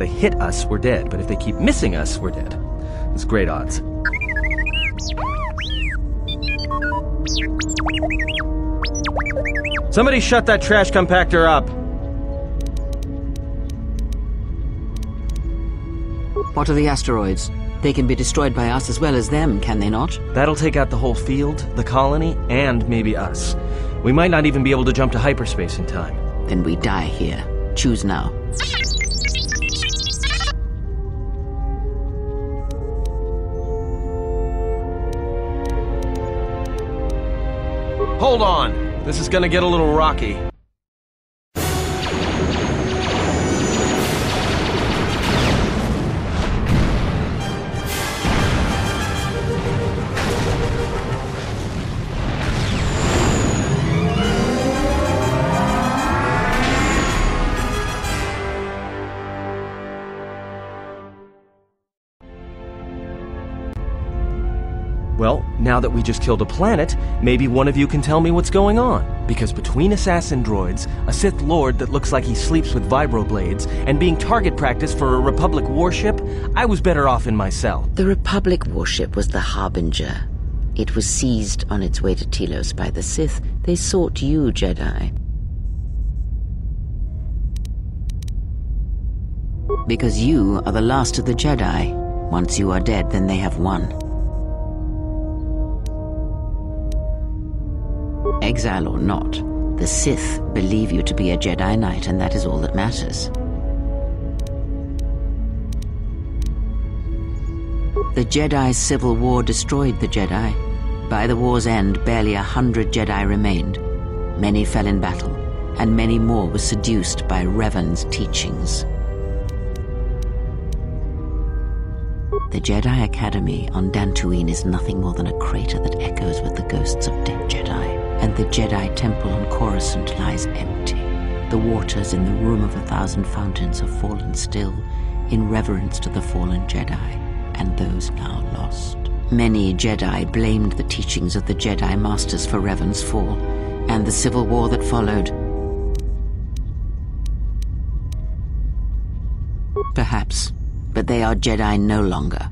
they hit us, we're dead. But if they keep missing us, we're dead. It's great odds. Somebody shut that trash compactor up. What are the asteroids? They can be destroyed by us as well as them, can they not? That'll take out the whole field, the colony, and maybe us. We might not even be able to jump to hyperspace in time. Then we die here. Choose now. Hold on. This is gonna get a little rocky. Well, now that we just killed a planet, maybe one of you can tell me what's going on. Because between assassin droids, a Sith Lord that looks like he sleeps with vibroblades, and being target practice for a Republic warship, I was better off in my cell. The Republic warship was the Harbinger. It was seized on its way to Telos by the Sith. They sought you, Jedi. Because you are the last of the Jedi. Once you are dead, then they have won. Exile or not, the Sith believe you to be a Jedi Knight, and that is all that matters. The Jedi Civil War destroyed the Jedi. By the war's end, barely a hundred Jedi remained. Many fell in battle, and many more were seduced by Revan's teachings. The Jedi Academy on Dantooine is nothing more than a crater that echoes with the ghosts of dead Jedi and the Jedi Temple on Coruscant lies empty. The waters in the Room of a Thousand Fountains have fallen still in reverence to the fallen Jedi and those now lost. Many Jedi blamed the teachings of the Jedi Masters for Revan's fall and the civil war that followed. Perhaps, but they are Jedi no longer.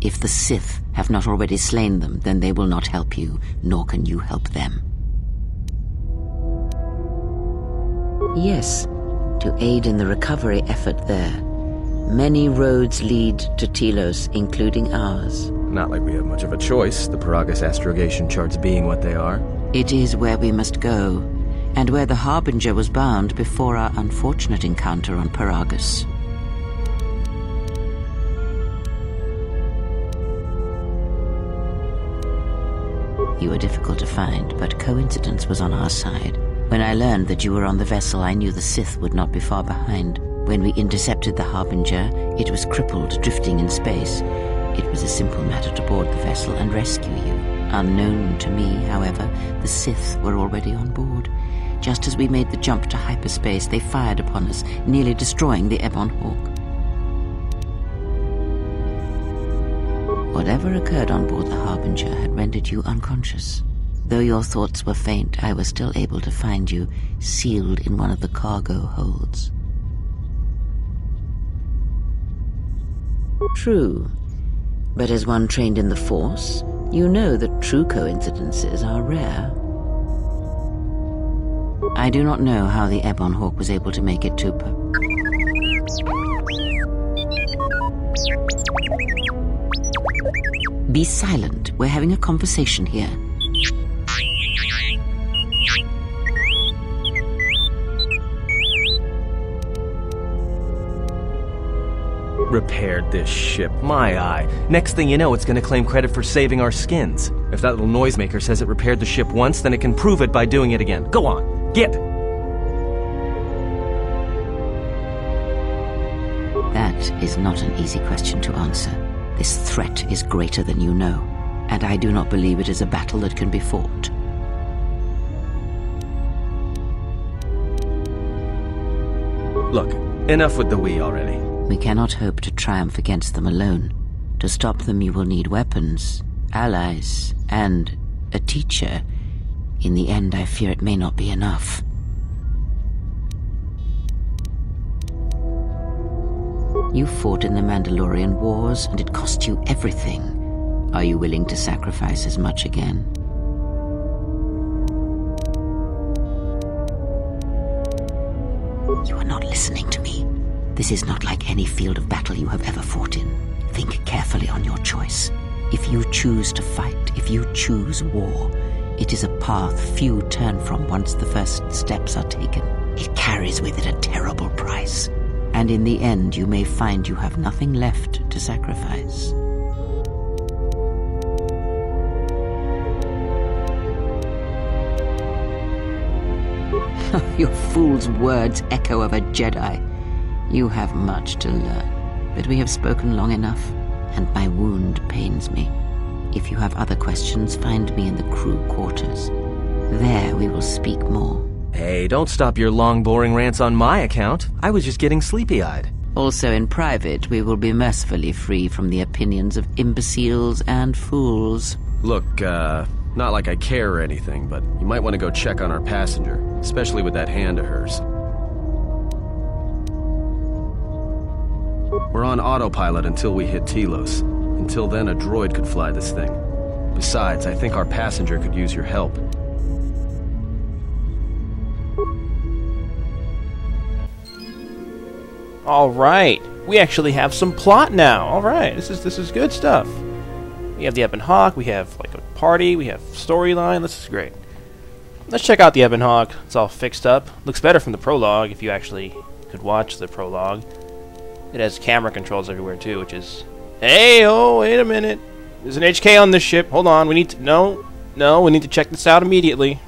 If the Sith have not already slain them, then they will not help you, nor can you help them. Yes, to aid in the recovery effort there. Many roads lead to Telos, including ours. Not like we have much of a choice, the Peragus astrogation charts being what they are. It is where we must go, and where the Harbinger was bound before our unfortunate encounter on Peragus. You were difficult to find, but coincidence was on our side. When I learned that you were on the vessel, I knew the Sith would not be far behind. When we intercepted the Harbinger, it was crippled, drifting in space. It was a simple matter to board the vessel and rescue you. Unknown to me, however, the Sith were already on board. Just as we made the jump to hyperspace, they fired upon us, nearly destroying the Ebon Hawk. Whatever occurred on board the Harbinger had rendered you unconscious. Though your thoughts were faint, I was still able to find you sealed in one of the cargo holds. True. But as one trained in the Force, you know that true coincidences are rare. I do not know how the Ebon Hawk was able to make it to... Be silent. We're having a conversation here. Repaired this ship. My eye. Next thing you know, it's gonna claim credit for saving our skins. If that little noisemaker says it repaired the ship once, then it can prove it by doing it again. Go on, get! That is not an easy question to answer. This threat is greater than you know, and I do not believe it is a battle that can be fought. Look, enough with the we already. We cannot hope to triumph against them alone. To stop them, you will need weapons, allies, and a teacher. In the end, I fear it may not be enough. You fought in the Mandalorian Wars, and it cost you everything. Are you willing to sacrifice as much again? You are not listening to. This is not like any field of battle you have ever fought in. Think carefully on your choice. If you choose to fight, if you choose war, it is a path few turn from once the first steps are taken. It carries with it a terrible price. And in the end, you may find you have nothing left to sacrifice. Your fool's words echo of a Jedi. You have much to learn, but we have spoken long enough, and my wound pains me. If you have other questions, find me in the crew quarters. There we will speak more. Hey, don't stop your long, boring rants on my account. I was just getting sleepy eyed. Also, in private, we will be mercifully free from the opinions of imbeciles and fools. Look, uh, not like I care or anything, but you might want to go check on our passenger, especially with that hand of hers. We're on autopilot until we hit Telos. Until then, a droid could fly this thing. Besides, I think our passenger could use your help. All right, we actually have some plot now. All right, this is this is good stuff. We have the Ebon Hawk. We have like a party. We have storyline. This is great. Let's check out the Ebon Hawk. It's all fixed up. Looks better from the prologue if you actually could watch the prologue. It has camera controls everywhere too, which is. Hey, oh, wait a minute. There's an HK on this ship. Hold on. We need to. No, no. We need to check this out immediately.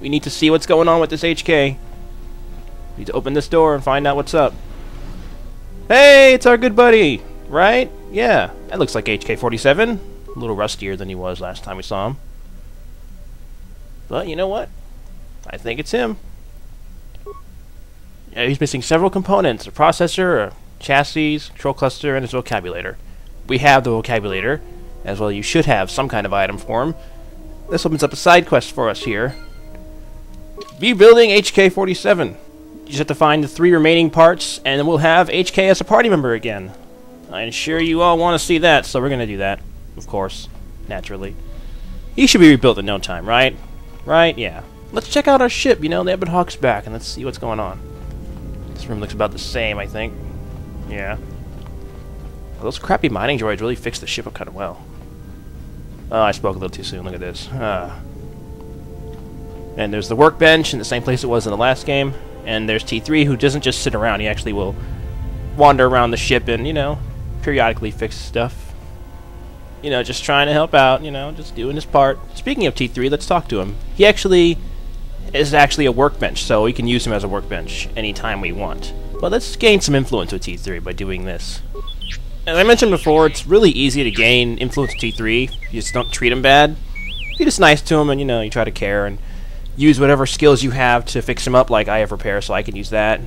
We need to see what's going on with this HK. We need to open this door and find out what's up. Hey, it's our good buddy, right? Yeah, that looks like HK-47. A little rustier than he was last time we saw him. But you know what? I think it's him. Yeah, he's missing several components, a processor, a chassis, control cluster, and his vocabulator. We have the vocabulator, as well you should have some kind of item for him. This opens up a side quest for us here. Rebuilding HK-47. You just have to find the three remaining parts, and we'll have HK as a party member again. I'm sure you all want to see that, so we're going to do that. Of course. Naturally. He should be rebuilt in no time, right? Right? Yeah. Let's check out our ship, you know, the Ebon Hawk's back, and let's see what's going on. This room looks about the same, I think. Yeah. Well, those crappy mining droids really fixed the ship up kind of well. Oh, I spoke a little too soon. Look at this. Ah. And there's the workbench in the same place it was in the last game. And there's T3, who doesn't just sit around. He actually will wander around the ship and, you know, periodically fix stuff. You know, just trying to help out, you know, just doing his part. Speaking of T3, let's talk to him. He actually is actually a workbench, so we can use him as a workbench anytime we want. But let's gain some influence with T3 by doing this. As I mentioned before, it's really easy to gain influence with T3. You just don't treat him bad. You're just nice to him and, you know, you try to care and use whatever skills you have to fix him up, like I have repair, so I can use that.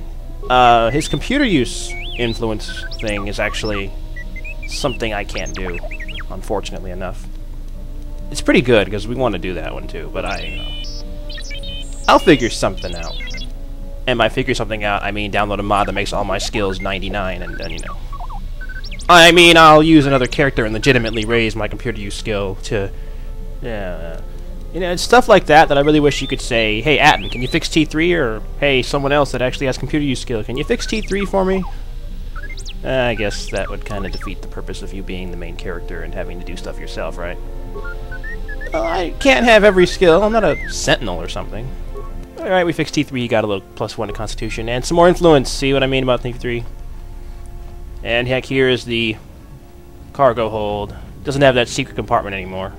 Uh, his computer use influence thing is actually something I can't do, unfortunately enough. It's pretty good, because we want to do that one too, but I, you know, I'll figure something out. And by figure something out, I mean download a mod that makes all my skills 99, and then, you know. I mean, I'll use another character and legitimately raise my computer use skill to, yeah, you know, it's stuff like that that I really wish you could say, hey, Atton, can you fix T3? Or, hey, someone else that actually has computer use skill, can you fix T3 for me? Uh, I guess that would kind of defeat the purpose of you being the main character and having to do stuff yourself, right? Well, I can't have every skill. I'm not a sentinel or something. Alright, we fixed T3. You got a little plus one to Constitution. And some more influence. See what I mean about T3? And heck, here is the cargo hold. Doesn't have that secret compartment anymore.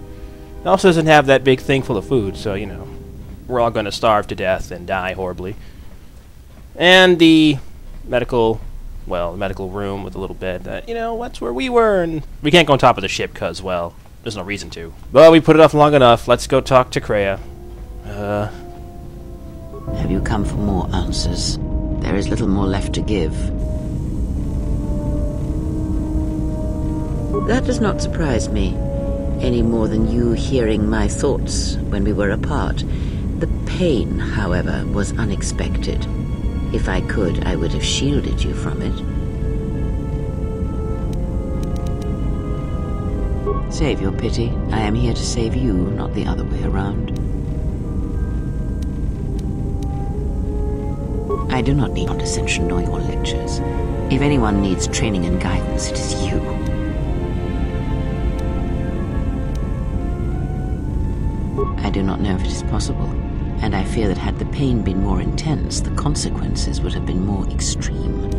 It also doesn't have that big thing full of food, so, you know, we're all going to starve to death and die horribly. And the medical, well, the medical room with a little bed that, you know, that's where we were, and we can't go on top of the ship because, well, there's no reason to. But we put it off long enough. Let's go talk to Kreia. Uh... Have you come for more answers? There is little more left to give. That does not surprise me, any more than you hearing my thoughts when we were apart. The pain, however, was unexpected. If I could, I would have shielded you from it. Save your pity. I am here to save you, not the other way around. I do not need condescension nor your lectures. If anyone needs training and guidance, it is you. I do not know if it is possible, and I fear that had the pain been more intense, the consequences would have been more extreme.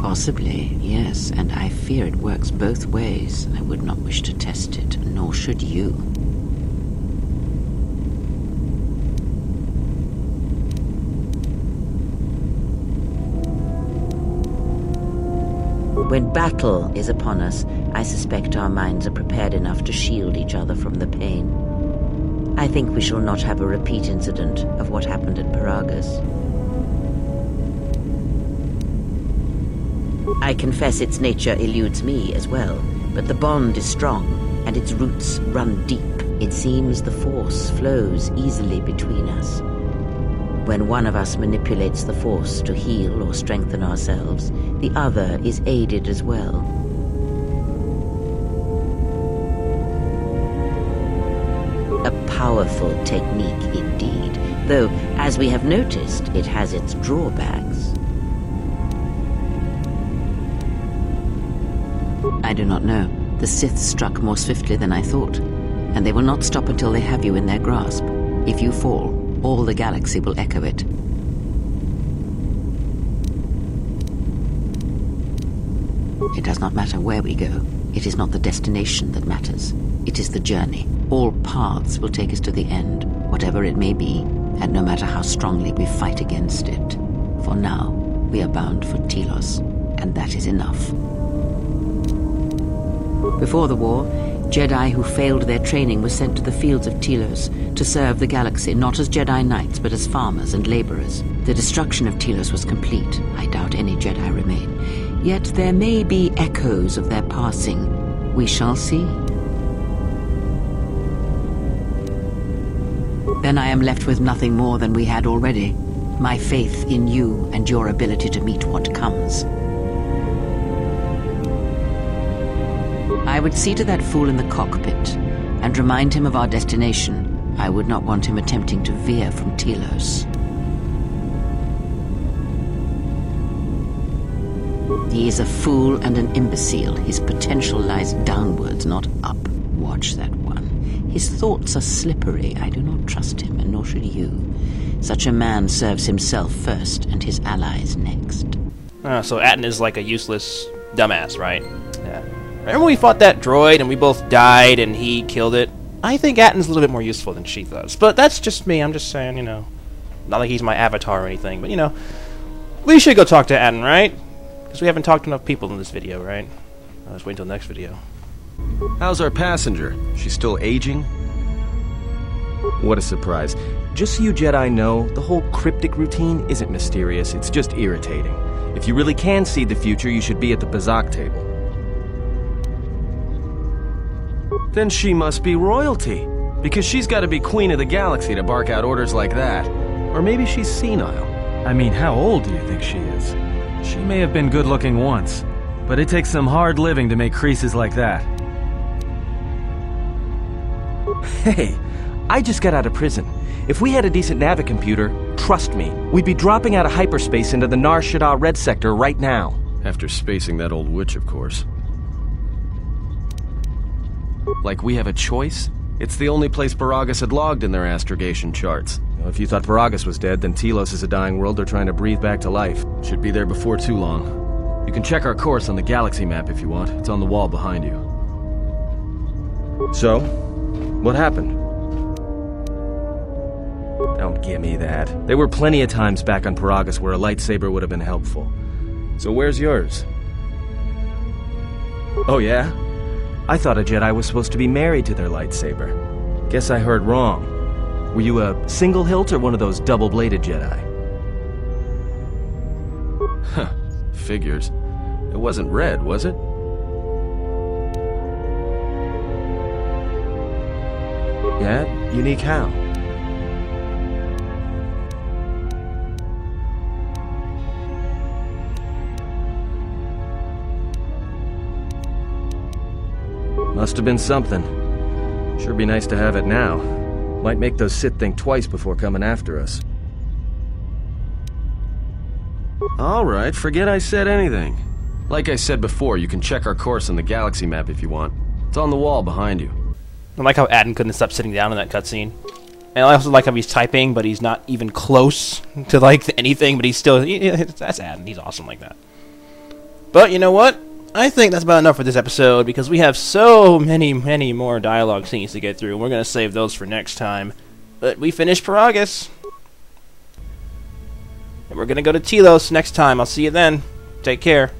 Possibly, yes, and I fear it works both ways. I would not wish to test it, nor should you. When battle is upon us, I suspect our minds are prepared enough to shield each other from the pain. I think we shall not have a repeat incident of what happened at Peragus. I confess its nature eludes me as well, but the bond is strong, and its roots run deep. It seems the force flows easily between us. When one of us manipulates the force to heal or strengthen ourselves, the other is aided as well. A powerful technique indeed, though, as we have noticed, it has its drawbacks. I do not know. The Sith struck more swiftly than I thought, and they will not stop until they have you in their grasp. If you fall, all the galaxy will echo it. It does not matter where we go. It is not the destination that matters. It is the journey. All paths will take us to the end, whatever it may be, and no matter how strongly we fight against it. For now, we are bound for Telos, and that is enough. Before the war, Jedi who failed their training were sent to the fields of Telos to serve the galaxy, not as Jedi Knights, but as farmers and laborers. The destruction of Telos was complete. I doubt any Jedi remain. Yet there may be echoes of their passing. We shall see. Then I am left with nothing more than we had already. My faith in you and your ability to meet what comes. I would see to that fool in the cockpit and remind him of our destination. I would not want him attempting to veer from Telos. He is a fool and an imbecile. His potential lies downwards, not up. Watch that one. His thoughts are slippery. I do not trust him, and nor should you. Such a man serves himself first and his allies next. Uh, so Atton is like a useless dumbass, right? Remember we fought that droid and we both died and he killed it? I think Atton's a little bit more useful than she does. But that's just me. I'm just saying, you know. Not like he's my avatar or anything, but you know. We should go talk to Atton, right? Because we haven't talked to enough people in this video, right? Let's wait until next video. How's our passenger? She's still aging? What a surprise. Just so you Jedi know, the whole cryptic routine isn't mysterious, it's just irritating. If you really can see the future, you should be at the pazaak table. Then she must be royalty. Because she's got to be queen of the galaxy to bark out orders like that. Or maybe she's senile. I mean, how old do you think she is? She may have been good looking once, but it takes some hard living to make creases like that. Hey, I just got out of prison. If we had a decent navicomputer, trust me, we'd be dropping out of hyperspace into the Nar Shaddaa Red Sector right now. After spacing that old witch, of course. Like we have a choice? It's the only place Peragus had logged in their astrogation charts. If you thought Peragus was dead, then Telos is a dying world they're trying to breathe back to life. Should be there before too long. You can check our course on the galaxy map if you want. It's on the wall behind you. So, what happened? Don't give me that. There were plenty of times back on Peragus where a lightsaber would have been helpful. So where's yours? Oh yeah? I thought a Jedi was supposed to be married to their lightsaber. Guess I heard wrong. Were you a single hilt or one of those double-bladed Jedi? Huh. Figures. It wasn't red, was it? Yeah? Unique how? Must have been something. Sure be nice to have it now. Might make those Sith think twice before coming after us. Alright, forget I said anything. Like I said before, you can check our course on the galaxy map if you want. It's on the wall behind you. I like how Atton couldn't stop sitting down in that cutscene. And I also like how he's typing, but he's not even close to like anything. But he's still he, that's Atton. He's awesome like that. But you know what? I think that's about enough for this episode because we have so many, many more dialogue scenes to get through. We're gonna save those for next time. But we finished Peragus. And we're gonna go to Telos next time. I'll see you then. Take care.